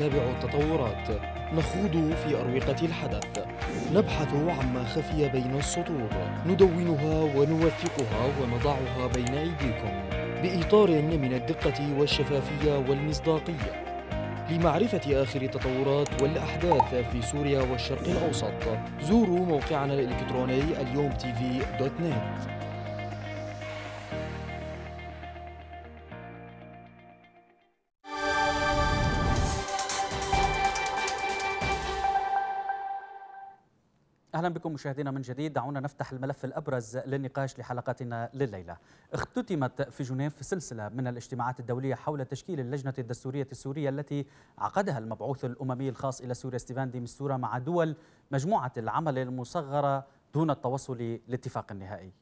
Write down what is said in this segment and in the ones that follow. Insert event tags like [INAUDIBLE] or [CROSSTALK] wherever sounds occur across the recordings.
ونتابع التطورات. نخوض في أروقة الحدث. نبحث عما خفي بين السطور. ندونها ونوثقها ونضعها بين أيديكم بإطار من الدقة والشفافية والمصداقية. لمعرفة آخر التطورات والأحداث في سوريا والشرق الأوسط زوروا موقعنا الإلكتروني اليوم تي في دوت نت أهلا بكم مشاهدينا من جديد دعونا نفتح الملف الأبرز للنقاش لحلقتنا لليلة. اختتمت في جنيف سلسلة من الاجتماعات الدولية حول تشكيل اللجنة الدستورية السورية التي عقدها المبعوث الأممي الخاص إلى سوريا ستيفان دي مستورا مع دول مجموعة العمل المصغرة دون التوصل لاتفاق نهائي.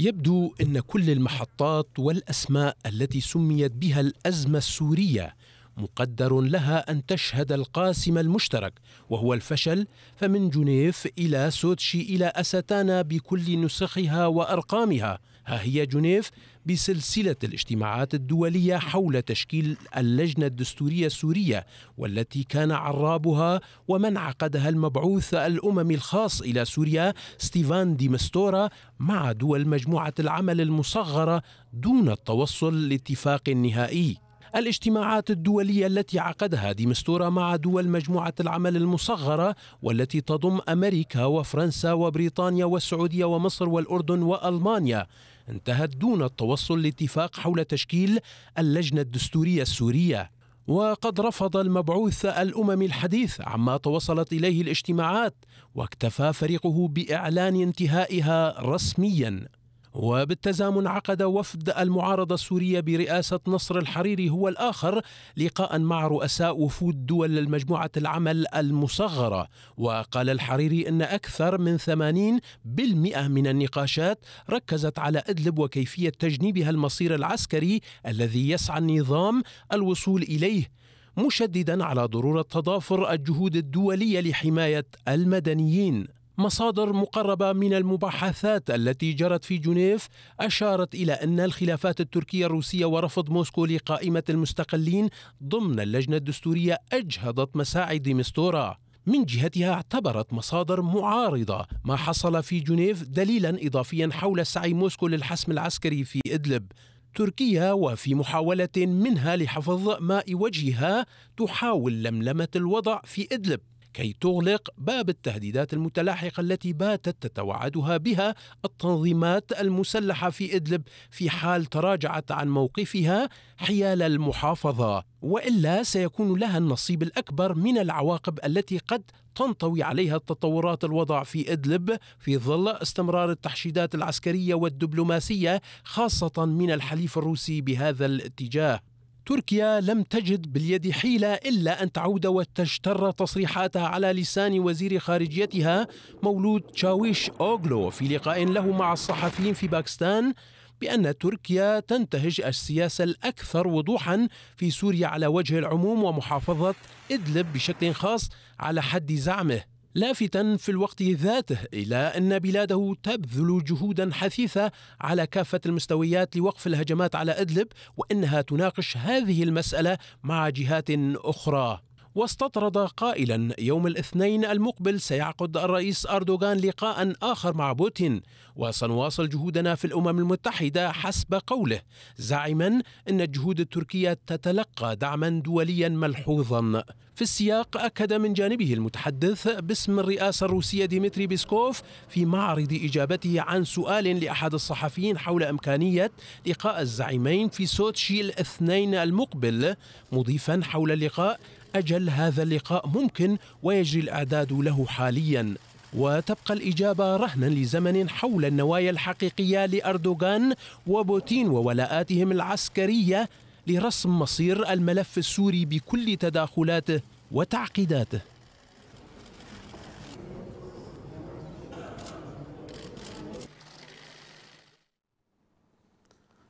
يبدو إن كل المحطات والأسماء التي سميت بها الأزمة السورية مقدر لها أن تشهد القاسم المشترك وهو الفشل فمن جنيف إلى سوتشي إلى أستانا بكل نسخها وأرقامها. ها هي جنيف بسلسلة الاجتماعات الدولية حول تشكيل اللجنة الدستورية السورية والتي كان عرابها ومن عقدها المبعوث الاممي الخاص إلى سوريا ستيفان دي مستورا مع دول مجموعة العمل المصغرة دون التوصل لاتفاق نهائي. الاجتماعات الدولية التي عقدها ديمستورا مع دول مجموعة العمل المصغرة والتي تضم أمريكا وفرنسا وبريطانيا والسعودية ومصر والأردن وألمانيا. انتهت دون التوصل لاتفاق حول تشكيل اللجنة الدستورية السورية. وقد رفض المبعوث الاممي الحديث عما توصلت إليه الاجتماعات واكتفى فريقه بإعلان انتهائها رسميا. وبالتزامن عقد وفد المعارضة السورية برئاسة نصر الحريري هو الآخر لقاء مع رؤساء وفود دول المجموعة العمل المصغرة. وقال الحريري أن أكثر من 80% من النقاشات ركزت على إدلب وكيفية تجنيبها المصير العسكري الذي يسعى النظام الوصول إليه مشددا على ضرورة تضافر الجهود الدولية لحماية المدنيين. مصادر مقربة من المباحثات التي جرت في جنيف أشارت إلى أن الخلافات التركية الروسية ورفض موسكو لقائمة المستقلين ضمن اللجنة الدستورية أجهضت مساعي ديمستورا من جهتها اعتبرت مصادر معارضة ما حصل في جنيف دليلا إضافيا حول سعي موسكو للحسم العسكري في إدلب. تركيا وفي محاولة منها لحفظ ماء وجهها تحاول لملمة الوضع في إدلب. كي تغلق باب التهديدات المتلاحقة التي باتت تتوعدها بها التنظيمات المسلحة في إدلب في حال تراجعت عن موقفها حيال المحافظة. وإلا سيكون لها النصيب الأكبر من العواقب التي قد تنطوي عليها التطورات الوضع في إدلب في ظل استمرار التحشيدات العسكرية والدبلوماسية خاصة من الحليف الروسي بهذا الاتجاه. تركيا لم تجد باليد حيلة إلا أن تعود وتجتر تصريحاتها على لسان وزير خارجيتها مولود تشاويش أوغلو في لقاء له مع الصحفيين في باكستان بأن تركيا تنتهج السياسة الأكثر وضوحا في سوريا على وجه العموم ومحافظة إدلب بشكل خاص على حد زعمه. لافتا في الوقت ذاته إلى أن بلاده تبذل جهودا حثيثه على كافة المستويات لوقف الهجمات على أدلب وإنها تناقش هذه المسألة مع جهات أخرى. واستطرد قائلا يوم الاثنين المقبل سيعقد الرئيس أردوغان لقاء آخر مع بوتين وسنواصل جهودنا في الأمم المتحدة حسب قوله زاعما أن الجهود التركية تتلقى دعما دوليا ملحوظا. في السياق أكد من جانبه المتحدث باسم الرئاسة الروسية ديمتري بيسكوف في معرض إجابته عن سؤال لأحد الصحفيين حول إمكانية لقاء الزعيمين في سوتشي الاثنين المقبل مضيفا حول اللقاء أجل هذا اللقاء ممكن ويجري الإعداد له حاليا. وتبقى الإجابة رهنا لزمن حول النوايا الحقيقية لأردوغان وبوتين وولاءاتهم العسكرية لرسم مصير الملف السوري بكل تداخلاته وتعقيداته.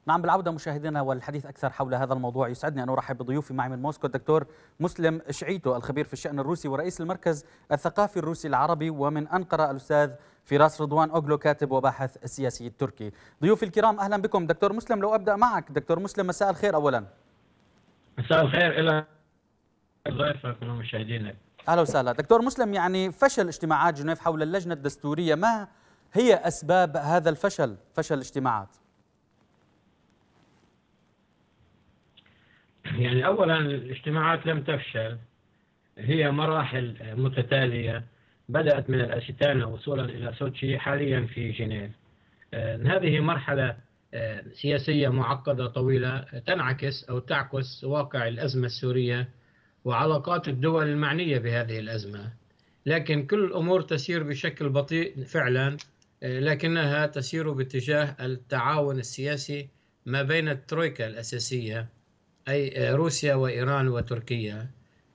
نعم بالعودة مشاهدينا والحديث أكثر حول هذا الموضوع. يسعدني أن أرحب بضيوفي معي من موسكو الدكتور مسلم شعيتو الخبير في الشأن الروسي ورئيس المركز الثقافي الروسي العربي ومن أنقرة الأستاذ فراس رضوان أوغلو كاتب وباحث سياسي التركي ضيوفي الكرام أهلا بكم. دكتور مسلم لو أبدأ معك. دكتور مسلم مساء الخير أولا. مساء الخير إلى ضيفك ومشاهدينك أهلا وسهلا. دكتور مسلم يعني فشل اجتماعات جنيف حول اللجنة الدستورية ما هي أسباب هذا الفشل فشل الاجتماعات؟ يعني اولا الاجتماعات لم تفشل هي مراحل متتالية بدأت من الأستانة وصولا إلى سوتشي حاليا في جنيف. آه، هذه مرحلة آه، سياسية معقدة طويلة تنعكس أو تعكس واقع الأزمة السورية وعلاقات الدول المعنية بهذه الأزمة. لكن كل الأمور تسير بشكل بطيء فعلا آه، لكنها تسير باتجاه التعاون السياسي ما بين الترويكا الأساسية. أي روسيا وإيران وتركيا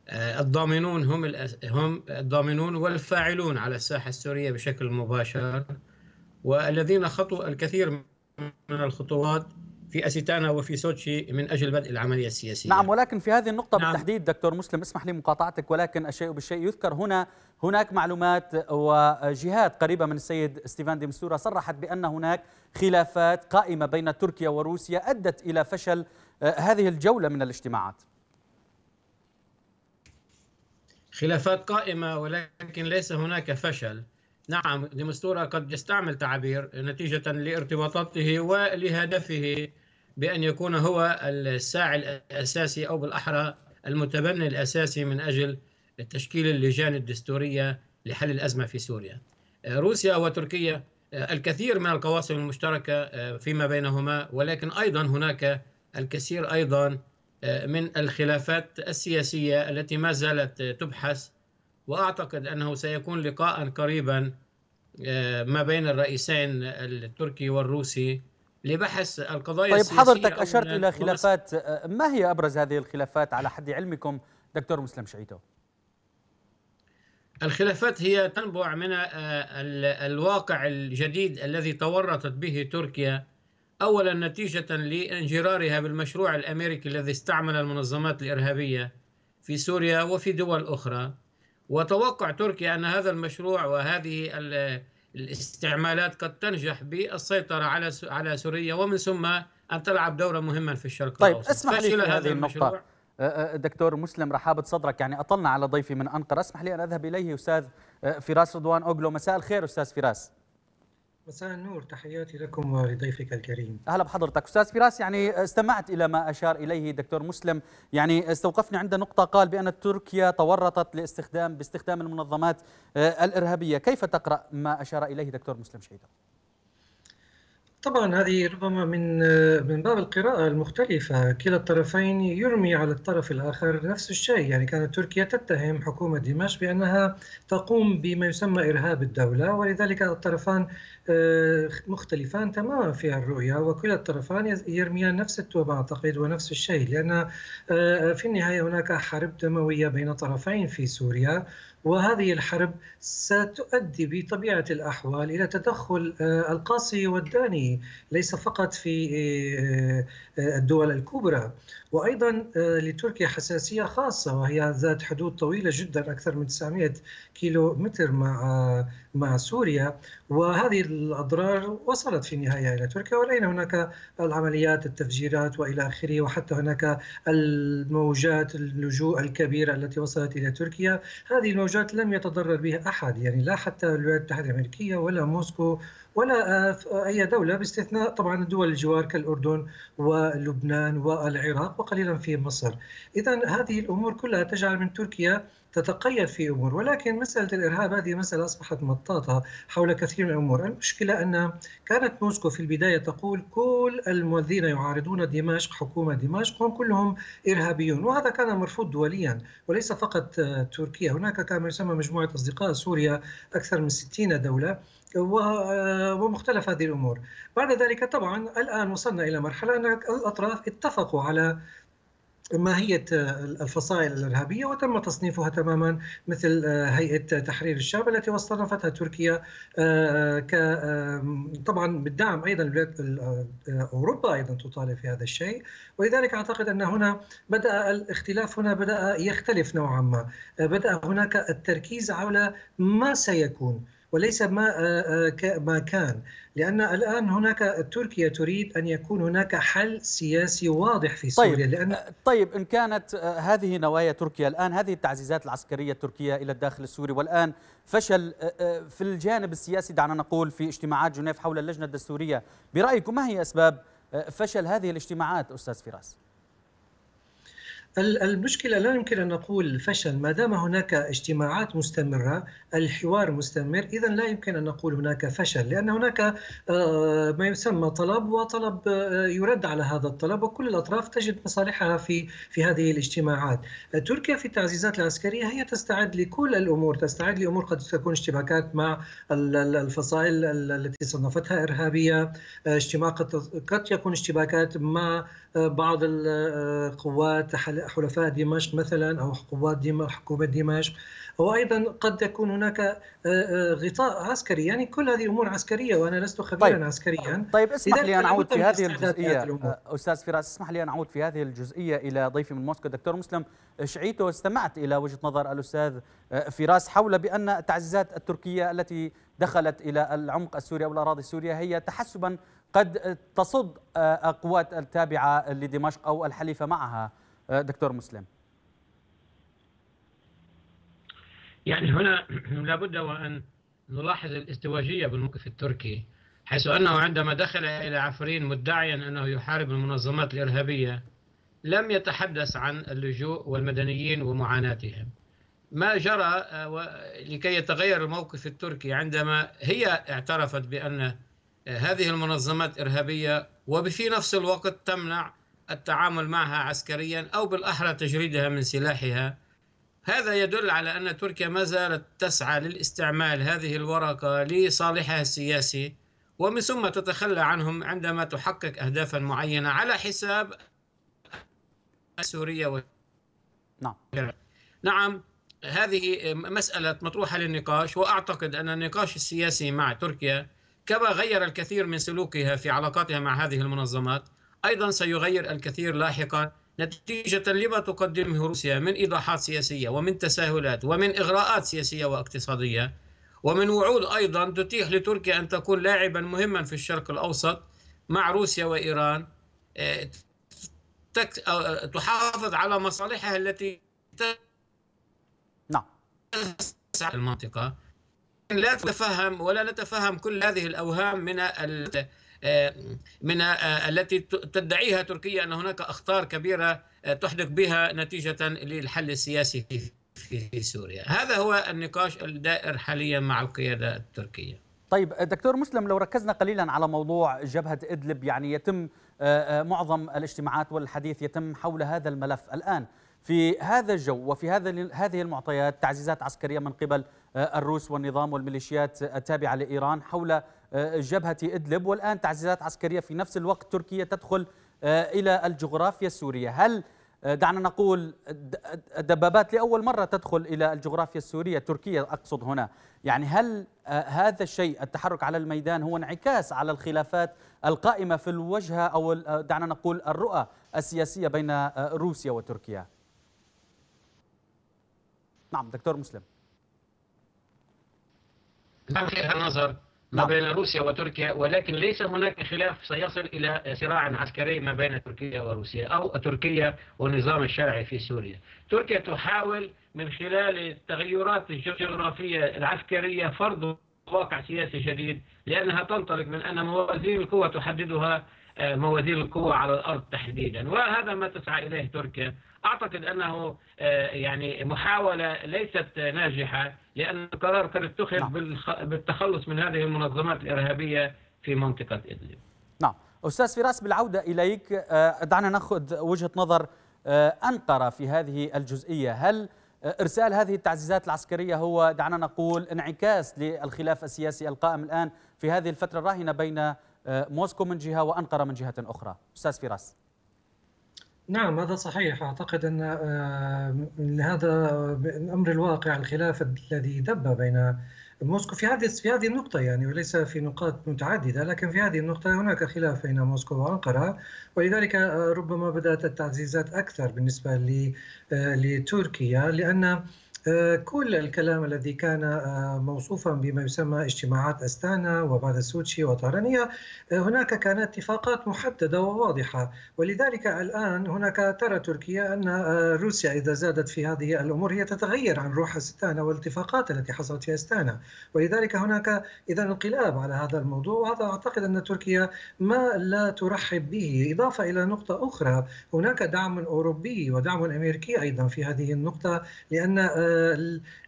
آه، الضامنون هم هم الضامنون والفاعلون على الساحة السورية بشكل مباشر والذين خطوا الكثير من الخطوات في أسيتانا وفي سوتشي من أجل بدء العملية السياسية نعم ولكن في هذه النقطة نعم. بالتحديد دكتور مسلم اسمح لي مقاطعتك ولكن الشيء بالشيء يذكر هنا هناك معلومات وجهات قريبة من السيد ستيفان دي مستورا صرحت بأن هناك خلافات قائمة بين تركيا وروسيا أدت إلى فشل آه، هذه الجولة من الاجتماعات. خلافات قائمة ولكن ليس هناك فشل. نعم ديمستورا قد يستعمل تعابير نتيجة لارتباطاته ولهدفه بأن يكون هو الساعي الأساسي أو بالأحرى المتبني الأساسي من أجل تشكيل اللجان الدستورية لحل الأزمة في سوريا. روسيا وتركيا الكثير من القواسم المشتركة فيما بينهما ولكن أيضا هناك الكثير أيضا آه، من الخلافات السياسية التي ما زالت تبحث. وأعتقد أنه سيكون لقاء قريبا آه، ما بين الرئيسين التركي والروسي لبحث القضايا طيب السياسية حضرتك أشرت إلى خلافات آه، ما هي أبرز هذه الخلافات على حد علمكم دكتور مسلم شعيتو؟ الخلافات هي تنبع من الواقع الجديد الذي تورطت به تركيا أولا نتيجة لانجرارها بالمشروع الأمريكي الذي استعمل المنظمات الإرهابية في سوريا وفي دول أخرى وتوقع تركيا أن هذا المشروع وهذه الاستعمالات قد تنجح بالسيطرة على على سوريا ومن ثم أن تلعب دورا مهما في الشرق طيب الأوسط. اسمح لي في هذه النقطة. دكتور مسلم رحابة صدرك يعني أطلنا على ضيفي من أنقرة. اسمح لي أن أذهب إليه أستاذ فراس رضوان أوغلو. مساء الخير أستاذ فراس. مساء النور تحياتي لكم ولضيفك الكريم. أهلا بحضرتك. أستاذ فراس يعني استمعت إلى ما أشار إليه دكتور مسلم. يعني استوقفني عند نقطة قال بأن تركيا تورطت لاستخدام باستخدام المنظمات آه، الإرهابية. كيف تقرأ ما أشار إليه دكتور مسلم شهيدا؟ طبعا هذه ربما من من باب القراءة المختلفة. كلا الطرفين يرمي على الطرف الآخر نفس الشيء. يعني كانت تركيا تتهم حكومة دمشق بأنها تقوم بما يسمى إرهاب الدولة ولذلك الطرفان آه، مختلفان تماما في الرؤية. وكلا الطرفان يرميان نفس التوبة أعتقد ونفس الشيء لأن آه، في النهاية هناك حرب دموية بين طرفين في سوريا. وهذه الحرب ستؤدي بطبيعة الأحوال إلى تدخل آه، القاصي والداني ليس فقط في الدول الكبرى. وأيضا لتركيا حساسية خاصة وهي ذات حدود طويلة جدا أكثر من 900 كيلو متر مع مع سوريا. وهذه الأضرار وصلت في النهاية إلى تركيا ولينا هناك العمليات التفجيرات وإلى آخره وحتى هناك الموجات اللجوء الكبيرة التي وصلت إلى تركيا. هذه الموجات لم يتضرر بها أحد يعني لا حتى الولايات المتحدة الأمريكية ولا موسكو ولا آه، أي دولة باستثناء طبعا الدول الجوار كالأردن ولبنان والعراق وقليلا في مصر. إذا هذه الأمور كلها تجعل من تركيا تتقيد في أمور ولكن مسألة الإرهاب هذه مسألة أصبحت مطاطة حول كثير من الأمور، المشكلة أن كانت موسكو في البداية تقول كل الذين يعارضون دمشق حكومة دمشق هم كلهم إرهابيون وهذا كان مرفوض دوليا وليس فقط تركيا، هناك كان ما يسمى مجموعة أصدقاء سوريا أكثر من 60 دولة. ومختلف هذه الأمور. بعد ذلك طبعا الآن وصلنا إلى مرحلة أن الأطراف اتفقوا على ماهية الفصائل الإرهابية وتم تصنيفها تماما مثل هيئة تحرير الشعب التي وصنفتها تركيا طبعا بالدعم أيضا أوروبا أيضا تطالب في هذا الشيء. ولذلك أعتقد أن هنا بدأ الاختلاف هنا بدأ يختلف نوعا ما. بدأ هناك التركيز على ما سيكون. وليس ما آه، آه، ما كان. لأن الآن هناك تركيا تريد أن يكون هناك حل سياسي واضح في سوريا طيب لأن آه، طيب إن كانت هذه نوايا تركيا الآن هذه التعزيزات العسكرية التركية إلى الداخل السوري والآن فشل في الجانب السياسي دعنا نقول في اجتماعات جنيف حول اللجنة الدستورية. برأيكم ما هي أسباب فشل هذه الاجتماعات أستاذ فراس؟ المشكلة لا يمكن أن نقول فشل ما دام هناك اجتماعات مستمرة الحوار مستمر إذا لا يمكن أن نقول هناك فشل لأن هناك آه، ما يسمى طلب وطلب آه، يرد على هذا الطلب وكل الأطراف تجد مصالحها في في هذه الاجتماعات. تركيا في التعزيزات العسكرية هي تستعد لكل الأمور تستعد لأمور قد تكون اشتباكات مع الفصائل التي صنفتها إرهابية آه، اجتماع قد يكون اشتباكات مع بعض القوات حلفاء دمشق مثلا أو قوات دمشق حكومة دمشق. وأيضا قد يكون هناك آه، آه، غطاء عسكري. يعني كل هذه أمور عسكرية وأنا لست خبيرا طيب. عسكريا. طيب اسمح لي أن أعود في هذه الجزئية. آه، أستاذ فراس اسمح لي أن أعود في هذه الجزئية إلى ضيفي من موسكو دكتور مسلم شعيتو استمعت إلى وجهة نظر الأستاذ فراس حول بأن التعزيزات التركية التي دخلت إلى العمق السوري أو الأراضي السورية هي تحسبا قد تصد قوات التابعة لدمشق أو الحليفة معها. دكتور مسلم. يعني هنا [CLEARS THROAT] لابد وأن نلاحظ الازدواجية بالموقف التركي حيث أنه عندما دخل إلى عفرين مدعيا أنه يحارب المنظمات الإرهابية لم يتحدث عن اللجوء والمدنيين ومعاناتهم. ما جرى آه، لكي يتغير الموقف التركي عندما هي اعترفت بأن آه، هذه المنظمات إرهابية وفي نفس الوقت تمنع التعامل معها عسكريا أو بالأحرى تجريدها من سلاحها. هذا يدل على أن تركيا ما زالت تسعى للاستعمال هذه الورقة لصالحها السياسي ومن ثم تتخلى عنهم عندما تحقق أهدافا معينة على حساب سوريا و... نعم. نعم هذه مسألة مطروحة للنقاش وأعتقد أن النقاش السياسي مع تركيا كما غير الكثير من سلوكها في علاقاتها مع هذه المنظمات أيضا سيغير الكثير لاحقا نتيجة لما تقدمه روسيا من إيضاحات سياسية ومن تساهلات ومن إغراءات سياسية واقتصادية ومن وعود أيضا تتيح لتركيا أن تكون لاعبا مهما في الشرق الأوسط مع روسيا وإيران آه، آه، تحافظ على مصالحها التي نعم. المنطقة. لا تتفهم ولا نتفهم كل هذه الأوهام من من آه، التي تدعيها تركيا أن هناك أخطار كبيرة آه، تحدث بها نتيجة للحل السياسي في سوريا. هذا هو النقاش الدائر حاليا مع القيادة التركية. طيب دكتور مسلم لو ركزنا قليلا على موضوع جبهة إدلب يعني يتم معظم الاجتماعات والحديث يتم حول هذا الملف. الآن في هذا الجو وفي هذا هذه المعطيات تعزيزات عسكرية من قبل الروس والنظام والميليشيات التابعة لإيران حول جبهة إدلب والآن تعزيزات عسكرية في نفس الوقت تركيا تدخل آه، إلى الجغرافيا السورية. هل آه، دعنا نقول الدبابات لأول مرة تدخل إلى الجغرافيا السورية تركيا أقصد هنا. يعني هل آه، هذا الشيء التحرك على الميدان هو انعكاس على الخلافات القائمة في الوجهة أو دعنا نقول الرؤى السياسية بين روسيا وتركيا؟ نعم دكتور مسلم. النظر ما نعم. بين روسيا وتركيا ولكن ليس هناك خلاف سيصل إلى صراع عسكري ما بين تركيا وروسيا أو تركيا والنظام الشرعي في سوريا تركيا تحاول من خلال التغيرات الجغرافية العسكرية فرض واقع سياسي جديد لأنها تنطلق من أن موازين القوى تحددها موازين القوى على الأرض تحديدا. وهذا ما تسعى إليه تركيا. أعتقد أنه آه، يعني محاولة ليست ناجحة لأن القرار قد اتخذ نعم. بالتخلص من هذه المنظمات الإرهابية في منطقة إدلب. نعم. أستاذ فراس بالعودة إليك آه، دعنا نأخذ وجهة نظر آه، أنقرة في هذه الجزئية. هل إرسال هذه التعزيزات العسكرية هو دعنا نقول انعكاس للخلاف السياسي القائم الآن في هذه الفترة الراهنة بين موسكو من جهة وأنقرة من جهة أخرى. أستاذ فراس. نعم هذا صحيح. أعتقد أن هذا الأمر الواقع الخلاف الذي دب بين موسكو في هذه في هذه النقطة يعني وليس في نقاط متعددة لكن في هذه النقطة هناك خلاف بين موسكو وأنقرة. ولذلك ربما بدأت التعزيزات أكثر بالنسبة لتركيا لأن آه، كل الكلام الذي كان آه، موصوفا بما يسمى اجتماعات أستانا وبعد سوتشي وطارانية آه، هناك كانت اتفاقات محددة وواضحة. ولذلك الآن هناك ترى تركيا أن روسيا إذا زادت في هذه الأمور هي تتغير عن روح أستانا والاتفاقات التي حصلت في أستانا. ولذلك هناك إذا انقلاب على هذا الموضوع وهذا أعتقد أن تركيا ما لا ترحب به. إضافة إلى نقطة أخرى هناك دعم أوروبي ودعم أمريكي أيضا في هذه النقطة لأن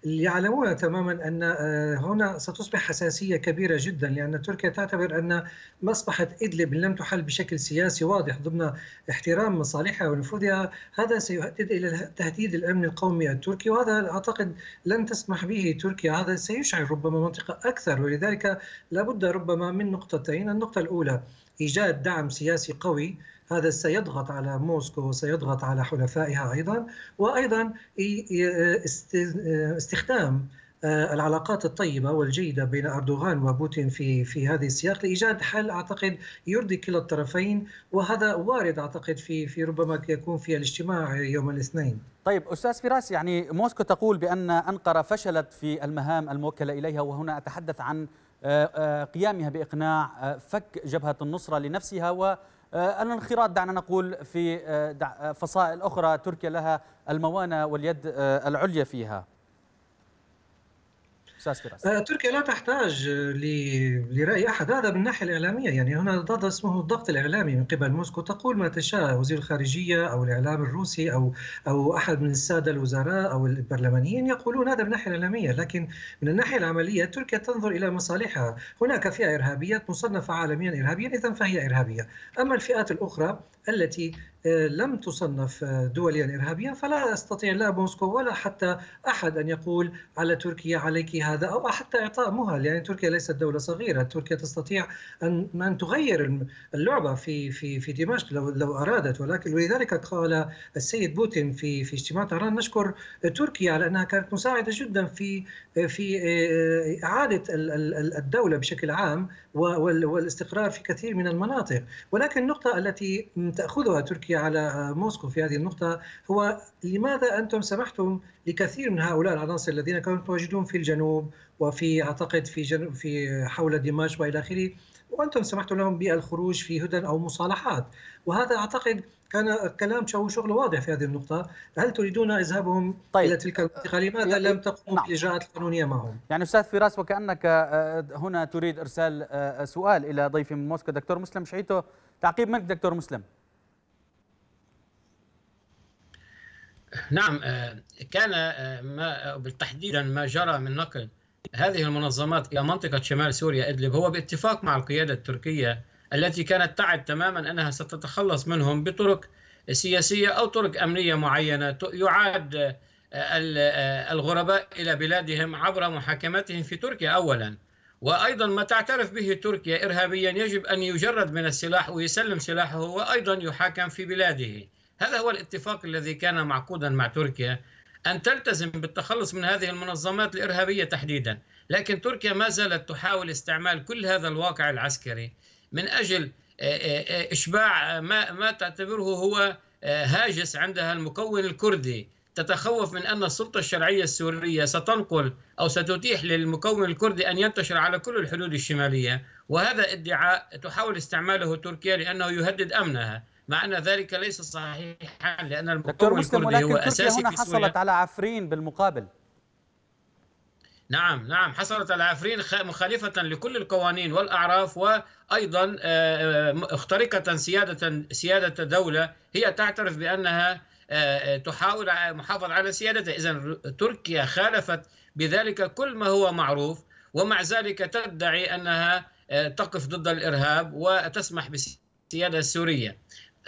يعلمون تماما أن آه، هنا ستصبح حساسية كبيرة جدا لأن تركيا تعتبر أن اصبحت إدلب لم تحل بشكل سياسي واضح ضمن احترام مصالحها ونفوذها. هذا سيؤدي إلى تهديد الأمن القومي التركي وهذا أعتقد لن تسمح به تركيا. هذا سيشعل ربما منطقة أكثر ولذلك لابد ربما من نقطتين. النقطة الأولى إيجاد دعم سياسي قوي هذا سيضغط على موسكو وسيضغط على حلفائها أيضا وأيضا استخدام آه، العلاقات الطيبة والجيدة بين أردوغان وبوتين في في هذه السياق لإيجاد حل أعتقد يرضي كلا الطرفين وهذا وارد أعتقد في في ربما يكون في الاجتماع يوم الاثنين. طيب أستاذ فراس يعني موسكو تقول بأن أنقرة فشلت في المهام الموكلة إليها وهنا أتحدث عن آه، آه، قيامها بإقناع فك جبهة النصرة لنفسها و الانخراط دعنا نقول في آه، آه، فصائل أخرى تركيا لها الموانة واليد العليا فيها. آه، تركيا لا تحتاج لرأي أحد. هذا من الناحية الإعلامية. يعني هنا ضد اسمه الضغط الإعلامي من قبل. موسكو تقول ما تشاء وزير الخارجية أو الإعلام الروسي أو أو أحد من السادة الوزراء أو البرلمانيين يقولون هذا من الناحية الإعلامية. لكن من الناحية العملية تركيا تنظر إلى مصالحها. هناك فئة إرهابية مصنفة عالميا ارهابيا اذا فهي إرهابية. أما الفئات الأخرى التي لم تصنف دوليا إرهابيا فلا يستطيع لا موسكو ولا حتى أحد أن يقول على تركيا عليك هذا أو حتى إعطاء مهل يعني تركيا ليست دولة صغيرة. تركيا تستطيع أن أن تغير اللعبة في في في دمشق لو لو أرادت. ولكن ولذلك قال السيد بوتين في في اجتماع طهران نشكر تركيا على أنها كانت مساعدة جدا في في إعادة الدولة بشكل عام. والاستقرار في كثير من المناطق. ولكن النقطة التي تأخذها تركيا على موسكو في هذه النقطة هو لماذا أنتم سمحتم لكثير من هؤلاء العناصر الذين كانوا متواجدون في الجنوب وفي أعتقد في جنوب في حول دمشق وإلى آخره وأنتم سمحتم لهم بالخروج في هدن أو مصالحات. وهذا أعتقد كان كلام شغل واضح في هذه النقطة. هل تريدون إذهابهم طيب. إلى تلك المنطقة؟ لماذا لم تقوموا نعم. بالإجراءات القانونية معهم؟ يعني أستاذ فراس وكأنك آه، هنا تريد إرسال آه، سؤال إلى ضيفي من موسكو. دكتور مسلم شعيته تعقيب منك دكتور مسلم. نعم آه، كان ما بالتحديدا ما جرى من نقل هذه المنظمات إلى منطقة شمال سوريا إدلب هو باتفاق مع القيادة التركية التي كانت تعد تماما أنها ستتخلص منهم بطرق سياسية أو طرق أمنية معينة. يعاد الغرباء إلى بلادهم عبر محاكمتهم في تركيا أولا. وأيضا ما تعترف به تركيا إرهابيا يجب أن يجرد من السلاح ويسلم سلاحه وأيضا يحاكم في بلاده. هذا هو الاتفاق الذي كان معقودا مع تركيا. أن تلتزم بالتخلص من هذه المنظمات الإرهابية تحديدا. لكن تركيا ما زالت تحاول استعمال كل هذا الواقع العسكري من أجل آه، آه، آه، إشباع ما, ما تعتبره هو هاجس عندها المكون الكردي. تتخوف من أن السلطة الشرعية السورية ستنقل أو ستتيح للمكون الكردي أن ينتشر على كل الحدود الشمالية. وهذا ادعاء تحاول استعماله تركيا لأنه يهدد أمنها. مع أن ذلك ليس صحيحا لأن المكون الكردي هو أساسي هنا حصلت على عفرين بالمقابل. نعم نعم حصلت على عفرين مخالفة لكل القوانين والأعراف وأيضا آه، آه، اخترقة سيادة سيادة دولة. هي تعترف بأنها آه، تحاول محافظة على سيادتها. إذا تركيا خالفت بذلك كل ما هو معروف ومع ذلك تدعي أنها تقف ضد الإرهاب وتسمح بالسيادة السورية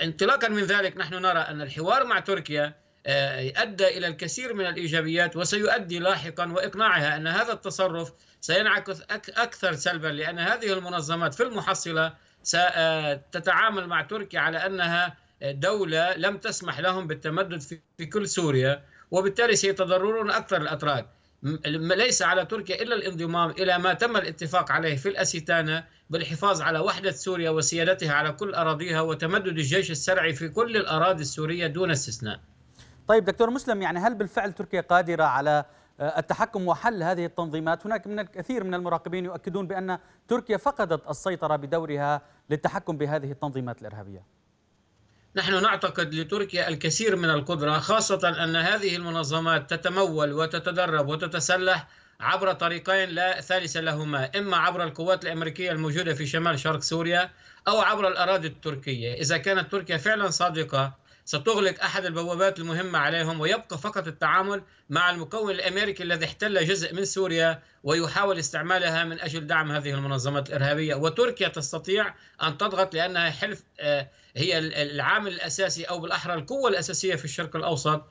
انطلاقا من ذلك نحن نرى أن الحوار مع تركيا آه، أدى إلى الكثير من الإيجابيات وسيؤدي لاحقا وإقناعها أن هذا التصرف سينعكس أكثر سلبا لأن هذه المنظمات في المحصلة ستتعامل مع تركيا على أنها دولة لم تسمح لهم بالتمدد في كل سوريا وبالتالي سيتضررون أكثر الأتراك. ليس على تركيا إلا الانضمام إلى ما تم الاتفاق عليه في الأسيتانا بالحفاظ على وحدة سوريا وسيادتها على كل أراضيها وتمدد الجيش السرعي في كل الأراضي السورية دون استثناء. طيب دكتور مسلم يعني هل بالفعل تركيا قادرة على آه، التحكم وحل هذه التنظيمات؟ هناك من الكثير من المراقبين يؤكدون بأن تركيا فقدت السيطرة بدورها للتحكم بهذه التنظيمات الإرهابية. نحن نعتقد لتركيا الكثير من القدرة خاصة أن هذه المنظمات تتمول وتتدرب وتتسلح عبر طريقين لا ثالث لهما إما عبر القوات الأمريكية الموجودة في شمال شرق سوريا أو عبر الأراضي التركية. إذا كانت تركيا فعلا صادقة ستغلق أحد البوابات المهمة عليهم ويبقى فقط التعامل مع المكون الأمريكي الذي احتل جزء من سوريا ويحاول استعمالها من أجل دعم هذه المنظمات الإرهابية. وتركيا تستطيع أن تضغط لأنها حلف آه، هي العامل الأساسي أو بالأحرى القوة الأساسية في الشرق الأوسط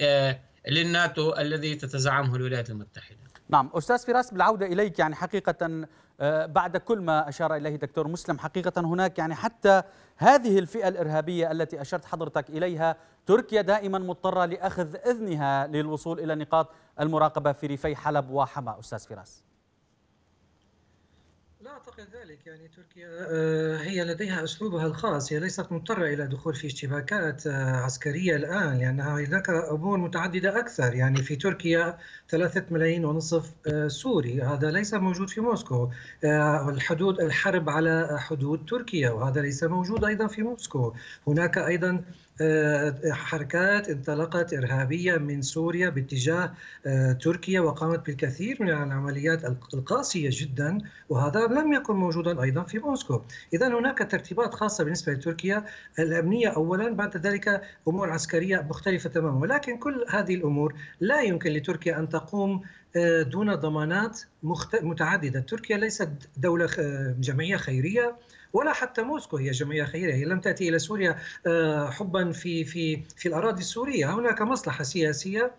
آه، للناتو الذي تتزعمه الولايات المتحدة. نعم أستاذ فراس بالعودة إليك يعني حقيقة آه، بعد كل ما أشار إليه دكتور مسلم حقيقة هناك يعني حتى هذه الفئة الإرهابية التي أشرت حضرتك إليها تركيا دائما مضطرة لأخذ إذنها للوصول إلى نقاط المراقبة في ريفي حلب وحما أستاذ فراس. لا أعتقد ذلك يعني تركيا آه، هي لديها أسلوبها الخاص هي ليست مضطرة إلى دخول في اشتباكات آه، عسكرية الآن لأنها هناك أمور متعددة أكثر يعني في تركيا ثلاثة ملايين ونصف آه، سوري هذا ليس موجود في موسكو الحدود الحرب على حدود تركيا وهذا ليس موجود أيضا في موسكو. هناك أيضا آه، حركات انطلقت إرهابية من سوريا باتجاه آه، تركيا وقامت بالكثير من العمليات القاسية جدا وهذا لم يكن موجودا أيضا في موسكو إذا هناك ترتيبات خاصة بالنسبة لتركيا. الأمنية أولا بعد ذلك أمور عسكرية مختلفة تماما. ولكن كل هذه الأمور لا يمكن لتركيا أن تقوم آه، دون ضمانات متعددة. تركيا ليست دولة جمعية خيرية. ولا حتى موسكو هي جمعية خيرية هي لم تأتي إلى سوريا آه، حبا في في في الأراضي السورية. هناك مصلحة سياسية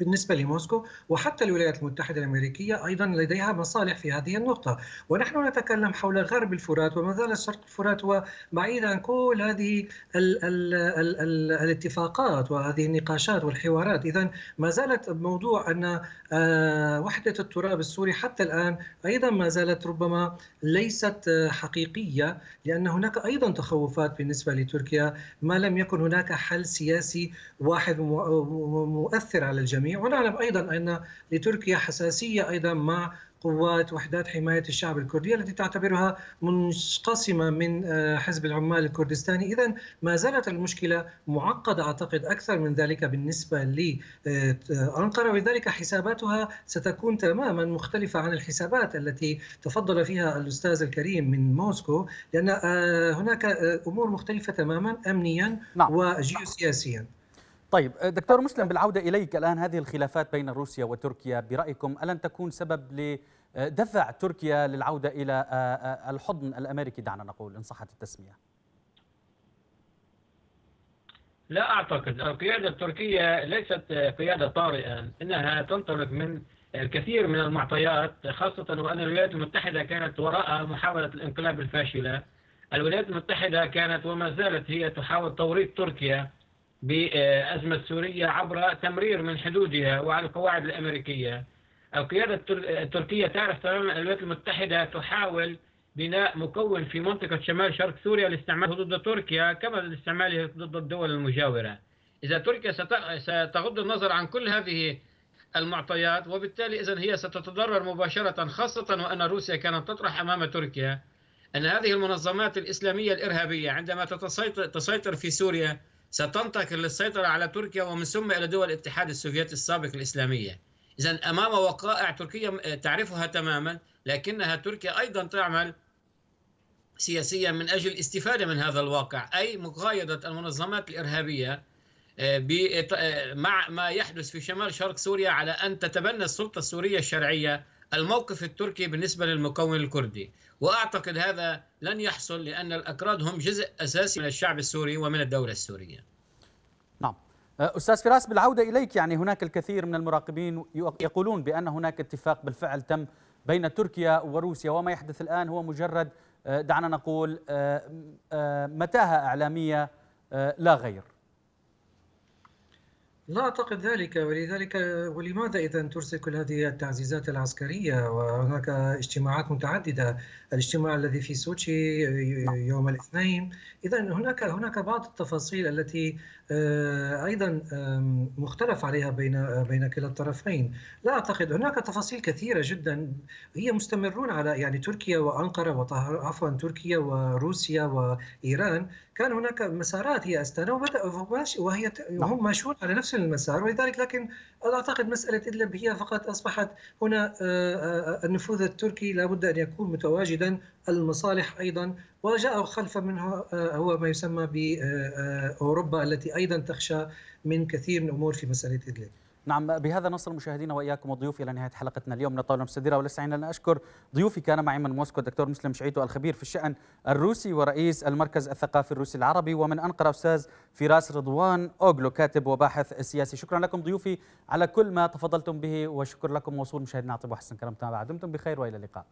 بالنسبة لموسكو وحتى الولايات المتحدة الأمريكية أيضا لديها مصالح في هذه النقطة. ونحن نتكلم حول غرب الفرات وما زال شرق الفرات هو بعيد عن كل هذه ال ال ال ال الاتفاقات وهذه النقاشات والحوارات. إذا ما زالت موضوع أن آه، وحدة التراب السوري حتى الآن أيضا ما زالت ربما ليست حقيقية لأن هناك أيضا تخوفات بالنسبة لتركيا ما لم يكن هناك حل سياسي واحد مؤثر على الجميع. الجميع. ونعلم أيضا أن لتركيا حساسية أيضا مع قوات وحدات حماية الشعب الكردي التي تعتبرها منقسمة من آه، حزب العمال الكردستاني. إذا ما زالت المشكلة معقدة أعتقد أكثر من ذلك بالنسبة لأنقرة ولذلك حساباتها ستكون تماما مختلفة عن الحسابات التي تفضل فيها الأستاذ الكريم من موسكو لأن آه، هناك آه، أمور مختلفة تماما أمنيا نعم. وجيوسياسيا. طيب دكتور مسلم بالعودة إليك الآن هذه الخلافات بين روسيا وتركيا برأيكم ألن تكون سبب لدفع تركيا للعودة إلى آه، آه، الحضن الأمريكي دعنا نقول إن صحت التسمية. لا أعتقد. القيادة التركية ليست قيادة طارئة إنها تنطلق من الكثير من المعطيات خاصة وأن الولايات المتحدة كانت وراء محاولة الانقلاب الفاشلة. الولايات المتحدة كانت وما زالت هي تحاول توريط تركيا بأزمة سوريا عبر تمرير من حدودها وعلى القواعد الأمريكية. القيادة التركية تعرف تماما الولايات المتحدة تحاول بناء مكون في منطقة شمال شرق سوريا لاستعماله ضد تركيا كما لاستعماله ضد الدول المجاورة. إذا تركيا ستغض النظر عن كل هذه المعطيات وبالتالي إذا هي ستتضرر مباشرة خاصة وأن روسيا كانت تطرح أمام تركيا أن هذه المنظمات الإسلامية الإرهابية عندما تسيطر في سوريا ستنتقل للسيطرة على تركيا ومن ثم إلى دول الاتحاد السوفيتي السابق الإسلامية. إذا أمام وقائع تركيا تعرفها تماما لكنها تركيا أيضا تعمل سياسيا من أجل الاستفادة من هذا الواقع أي مقايضة المنظمات الإرهابية آه، آه، مع ما يحدث في شمال شرق سوريا على أن تتبنى السلطة السورية الشرعية الموقف التركي بالنسبة للمكون الكردي. وأعتقد هذا لن يحصل لأن الأكراد هم جزء أساسي من الشعب السوري ومن الدولة السورية. نعم. أستاذ فراس بالعودة إليك يعني هناك الكثير من المراقبين يقولون بأن هناك اتفاق بالفعل تم بين تركيا وروسيا. وما يحدث الآن هو مجرد دعنا نقول متاهة إعلامية لا غير. لا أعتقد ذلك. ولذلك ولماذا إذا ترسل كل هذه التعزيزات العسكرية؟ وهناك اجتماعات متعددة. الاجتماع الذي في سوتشي يوم الاثنين. إذا هناك هناك بعض التفاصيل التي آه، أيضا مختلف عليها بين بين كلا الطرفين. لا أعتقد هناك تفاصيل كثيرة جدا. هي مستمرون على يعني تركيا وأنقرة عفوا تركيا وروسيا وإيران. كان هناك مسارات هي استانه وهي وهم نعم. ماشون على نفس المسار. ولذلك لكن أعتقد مسألة إدلب هي فقط أصبحت هنا آه، آه، النفوذ التركي لابد أن يكون متواجدا المصالح أيضا وجاء خلف منه آه، هو ما يسمى باوروبا التي أيضا تخشى من كثير من الأمور في مسألة إدلب. نعم بهذا نصل مشاهدينا وإياكم وضيوفي إلى نهاية حلقتنا اليوم. من الطاوله المستديره ولسعينا ان اشكر ضيوفي. كان معي من موسكو الدكتور مسلم شعيتو الخبير في الشأن الروسي ورئيس المركز الثقافي الروسي العربي. ومن أنقرة أستاذ فراس رضوان أوغلو كاتب وباحث سياسي. شكرا لكم ضيوفي على كل ما تفضلتم به وشكر لكم وصول مشاهدينا عطيب وحسن. كرم بعد دمتم بخير وإلى اللقاء.